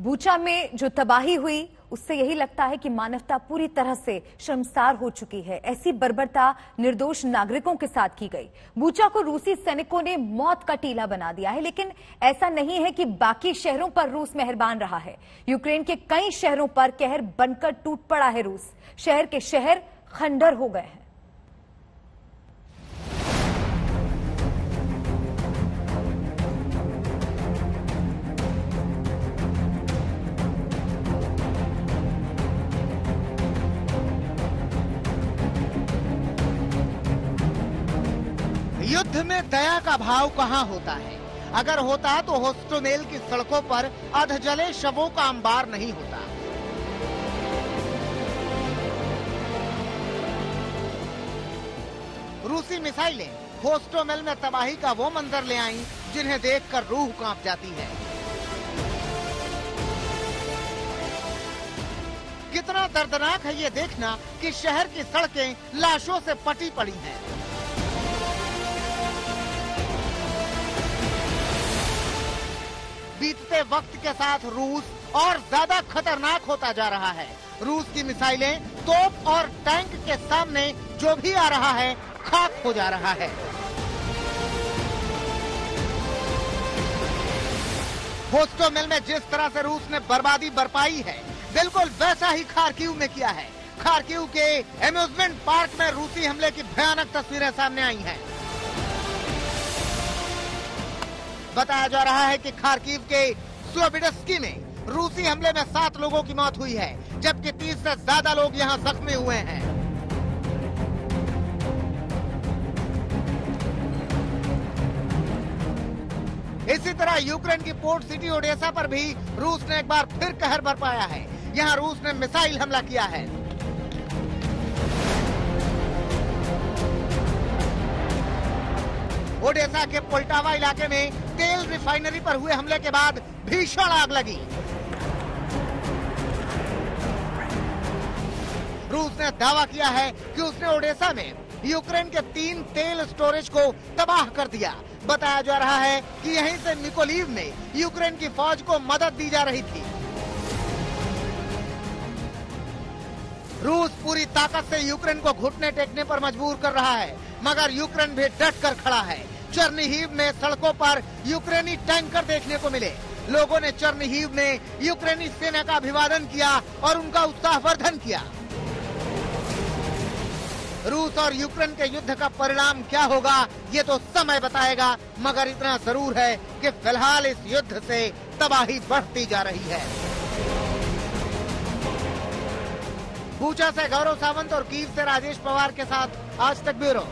Bucha में जो तबाही हुई, उससे यही लगता है कि मानवता पूरी तरह से शर्मसार हो चुकी है। ऐसी बर्बरता निर्दोष नागरिकों के साथ की गई। बूचा को रूसी सैनिकों ने मौत का टीला बना दिया है, लेकिन ऐसा नहीं है कि बाकी शहरों पर रूस मेहरबान रहा है। यूक्रेन के कई शहरों पर कहर बनकर टूट पड़ा है रूस। शहर के शहर खंडर हो गए हैं। युद्ध में दया का भाव कहाँ होता है? अगर होता तो होस्टोमेल की सड़कों पर अधजले शवों का अंबार नहीं होता। रूसी मिसाइलें होस्टोमेल में तबाही का वो मंजर ले आईं, जिन्हें देखकर रूह काँप जाती है। कितना दर्दनाक है ये देखना कि शहर की सड़कें लाशों से पटी पड़ी हैं। बीतते वक्त के साथ रूस और ज़्यादा खतरनाक होता जा रहा है। रूस की मिसाइलें तोप और टैंक के सामने जो भी आ रहा है, खाक हो जा रहा है। होस्टोमिल में जिस तरह से रूस ने बर्बादी बरपाई है, बिल्कुल वैसा ही खारकीव में किया है। खारकीव के एम्यूजमेंट पार्क में रूसी हमले की भयानक तस्वीरें सामने आई हैं। बताया जा रहा है कि खारकीव के स्लोबिडस्की में रूसी हमले में सात लोगों की मौत हुई है, जबकि तीस से ज़्यादा लोग यहाँ जख्मी हुए हैं। इसी तरह यूक्रेन की पोर्ट सिटी ओडेसा पर भी रूस ने एक बार फिर कहर बरपाया है। यहाँ रूस ने मिसाइल हमला किया है। ओडेसा के पोल्टावा इलाके में तेल रिफाइनरी पर हुए हमले के बाद भीषण आग लगी। रूस ने दावा किया है कि उसने ओडेसा में यूक्रेन के तीन तेल स्टोरेज को तबाह कर दिया। बताया जा रहा है कि यहीं से निकोलीव में यूक्रेन की फौज को मदद दी जा रही थी। रूस पूरी ताकत से यूक्रेन को घुटने टेकने पर मजबूर कर रहा है, मगर यूक्रेन भी डट कर खड़ा है। चरनीहीव में सड़कों पर यूक्रेनी टैंकर देखने को मिले। लोगों ने चरनीहीव में यूक्रेनी सेना का अभिवादन किया और उनका उत्साहवर्धन किया। रूस और यूक्रेन के युद्ध का परिणाम क्या होगा, ये तो समय बताएगा, मगर इतना ज़रूर है कि फ़िलहाल इस युद्ध से तबाही बढ़ती जा रही है। बूचा से गौरव सावंत और कीव से राजेश पवार के साथ आज तक ब्यूरो।